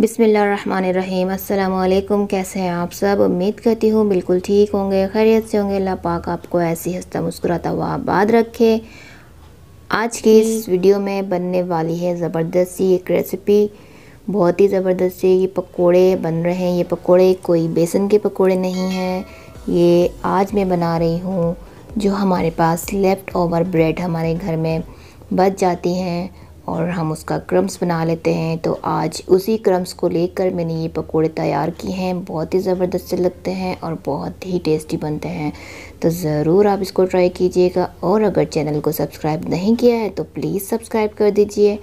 बिसमीम अल्लाम कैसे हैं आप सब? उम्मीद करती हूँ बिल्कुल ठीक होंगे खैरियत से होंगे। अल्लाह पाक आपको ऐसी हंसता मुस्कुराता हुआ आबाद रखे। आज की इस वीडियो में बनने वाली है ज़बरदस्त सी एक रेसिपी बहुत ही ज़बरदस्त ये पकोड़े बन रहे हैं। ये पकोड़े कोई बेसन के पकोड़े नहीं हैं। ये आज मैं बना रही हूँ जो हमारे पास लेफ़्ट ओवर ब्रेड हमारे घर में बच जाती हैं। और हम उसका क्रम्स बना लेते हैं। तो आज उसी क्रम्स को लेकर मैंने ये पकोड़े तैयार किए हैं। बहुत ही ज़बरदस्त से लगते हैं और बहुत ही टेस्टी बनते हैं। तो ज़रूर आप इसको ट्राई कीजिएगा और अगर चैनल को सब्सक्राइब नहीं किया है तो प्लीज़ सब्सक्राइब कर दीजिए।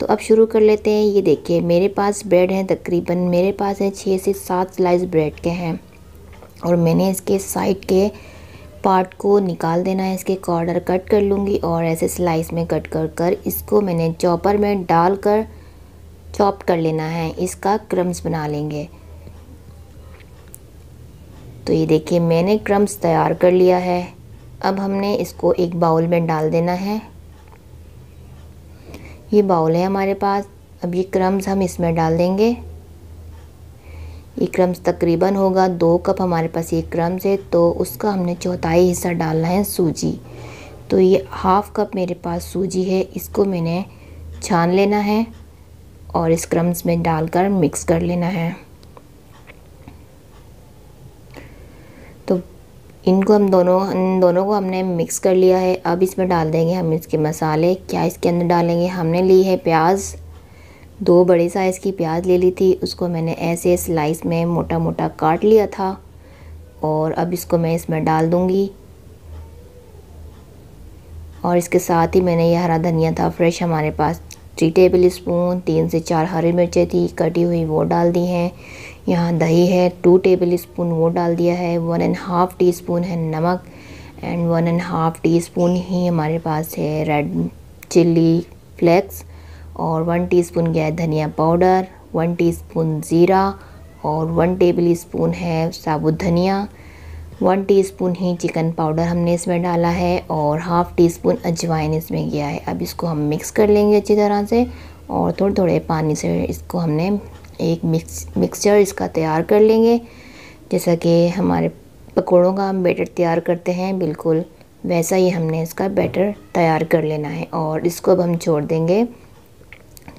तो अब शुरू कर लेते हैं। ये देखिए, मेरे पास ब्रेड हैं, तकरीबन मेरे पास हैं छः से सात स्लाइस ब्रेड के हैं। और मैंने इसके साइड के पार्ट को निकाल देना है, इसके कॉर्डर कट कर लूँगी और ऐसे स्लाइस में कट कर कर इसको मैंने चॉपर में डाल कर चॉप कर लेना है, इसका क्रम्स बना लेंगे। तो ये देखिए, मैंने क्रम्स तैयार कर लिया है। अब हमने इसको एक बाउल में डाल देना है। ये बाउल है हमारे पास। अब ये क्रम्स हम इसमें डाल देंगे। ये क्रम्स तकरीबन होगा, दो कप हमारे पास ये क्रम्स है तो उसका हमने चौथाई हिस्सा डालना है सूजी। तो ये हाफ़ कप मेरे पास सूजी है, इसको मैंने छान लेना है और इस क्रम्स में डालकर मिक्स कर लेना है। तो इनको हम दोनों, इन दोनों को हमने मिक्स कर लिया है। अब इसमें डाल देंगे हम इसके मसाले। क्या इसके अंदर डालेंगे? हमने ली है प्याज। दो बड़े साइज़ की प्याज ले ली थी, उसको मैंने ऐसे स्लाइस में मोटा मोटा काट लिया था और अब इसको मैं इसमें डाल दूँगी। और इसके साथ ही मैंने यह हरा धनिया था फ्रेश हमारे पास। थ्री टेबल स्पून तीन से चार हरी मिर्चें थी, कटी हुई वो डाल दी हैं। यहाँ दही है टू टेबल स्पून वो डाल दिया है one and half teaspoon है नमक and one and half teaspoon ही हमारे पास है रेड चिल्ली फ्लेक्स और वन टीस्पून गया धनिया पाउडर वन टीस्पून ज़ीरा और वन टेबल स्पून है साबुत धनिया वन टीस्पून ही चिकन पाउडर हमने इसमें डाला है और हाफ़ टी स्पून अजवाइन इसमें गया है। अब इसको हम मिक्स कर लेंगे अच्छी तरह से और थोड़े थोड़े पानी से इसको हमने एक मिक्स मिक्सचर इसका तैयार कर लेंगे। जैसा कि हमारे पकौड़ों का हम बैटर तैयार करते हैं, बिल्कुल वैसा ही हमने इसका बैटर तैयार कर लेना है और इसको अब हम छोड़ देंगे।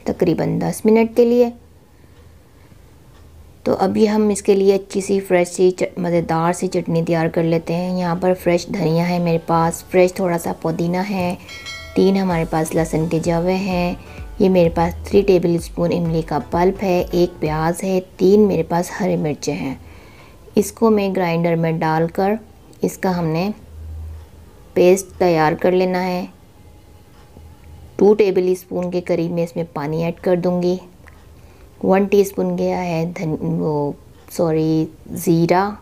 तकरीबन 10 मिनट के लिए। तो अभी हम इसके लिए अच्छी सी फ्रेश सी मज़ेदार सी चटनी तैयार कर लेते हैं। यहाँ पर फ्रेश धनिया है मेरे पास फ्रेश थोड़ा सा पुदीना है, तीन हमारे पास लहसुन के जवे हैं, ये मेरे पास थ्री टेबल स्पून इमली का पल्प है, एक प्याज है, तीन मेरे पास हरे मिर्चें हैं। इसको मैं ग्राइंडर में डालकर इसका हमने पेस्ट तैयार कर लेना है। टू टेबल स्पून के करीब मैं इसमें पानी ऐड कर दूँगी। वन टीस्पून गया है धन, वो, सॉरी, ज़ीरा।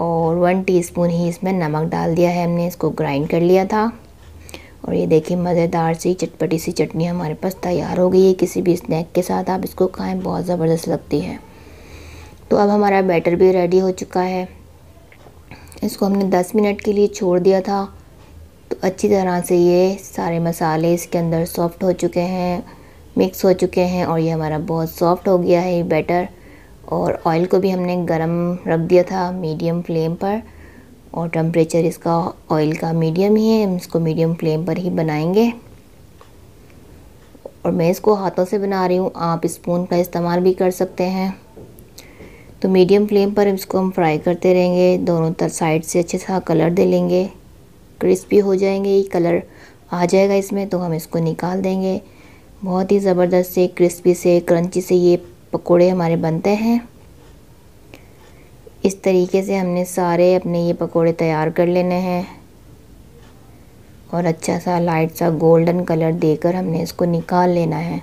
और वन टीस्पून ही इसमें नमक डाल दिया है हमने, इसको ग्राइंड कर लिया था। और ये देखिए, मज़ेदार सी चटपटी सी चटनी हमारे पास तैयार हो गई है किसी भी स्नैक के साथ। आप इसको खाएँ, बहुत ज़बरदस्त लगती है। तो अब हमारा बैटर भी रेडी हो चुका है। इसको हमने 10 मिनट के लिए छोड़ दिया था। तो अच्छी तरह से ये सारे मसाले इसके अंदर सॉफ्ट हो चुके हैं मिक्स हो चुके हैं और ये हमारा बहुत सॉफ्ट हो गया है बैटर और ऑयल को भी हमने गरम रख दिया था मीडियम फ्लेम पर और टेम्परेचर इसका ऑयल का मीडियम ही है, हम इसको मीडियम फ्लेम पर ही बनाएँगे. और मैं इसको हाथों से बना रही हूँ, आप स्पून का इस्तेमाल भी कर सकते हैं. तो मीडियम फ्लेम पर इसको हम फ्राई करते रहेंगे, दोनों साइड से अच्छे सा कलर दे लेंगे. क्रिस्पी हो जाएँगे, ये कलर आ जाएगा इसमें तो हम इसको निकाल देंगे। बहुत ही ज़बरदस्त से क्रिस्पी से क्रंची से ये पकोड़े हमारे बनते हैं। इस तरीके से हमने सारे अपने ये पकोड़े तैयार कर लेने हैं। और अच्छा सा लाइट सा गोल्डन कलर देकर हमने इसको निकाल लेना है।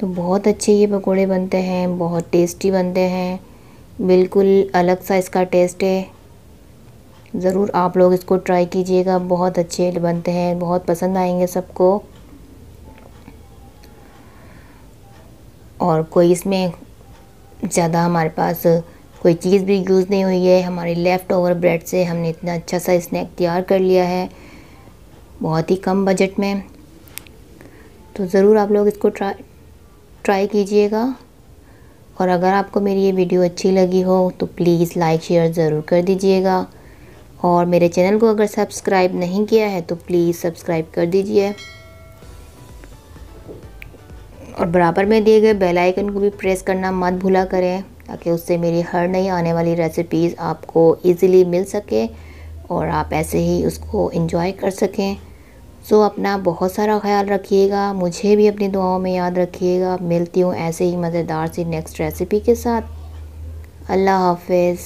तो बहुत अच्छे ये पकोड़े बनते हैं, बहुत टेस्टी बनते हैं। बिल्कुल अलग सा इसका टेस्ट है। ज़रूर आप लोग इसको ट्राई कीजिएगा। बहुत अच्छे बनते हैं, बहुत पसंद आएँगे सबको। और कोई इसमें ज़्यादा हमारे पास कोई चीज़ भी यूज़ नहीं हुई है। हमारे लेफ़्ट ओवर ब्रेड से हमने इतना अच्छा सा स्नैक तैयार कर लिया है, बहुत ही कम बजट में। तो ज़रूर आप लोग इसको ट्राई ट्राई कीजिएगा। और अगर आपको मेरी ये वीडियो अच्छी लगी हो तो प्लीज़ लाइक शेयर ज़रूर कर दीजिएगा। और मेरे चैनल को अगर सब्सक्राइब नहीं किया है तो प्लीज़ सब्सक्राइब कर दीजिए। और बराबर में दिए गए बेल आइकन को भी प्रेस करना मत भूला करें, ताकि उससे मेरी हर नई आने वाली रेसिपीज़ आपको इजीली मिल सके और आप ऐसे ही उसको एंजॉय कर सकें। सो अपना बहुत सारा ख्याल रखिएगा, मुझे भी अपनी दुआओं में याद रखिएगा। मिलती हूँ ऐसे ही मज़ेदार सी नेक्स्ट रेसिपी के साथ। अल्लाह हाफिज़।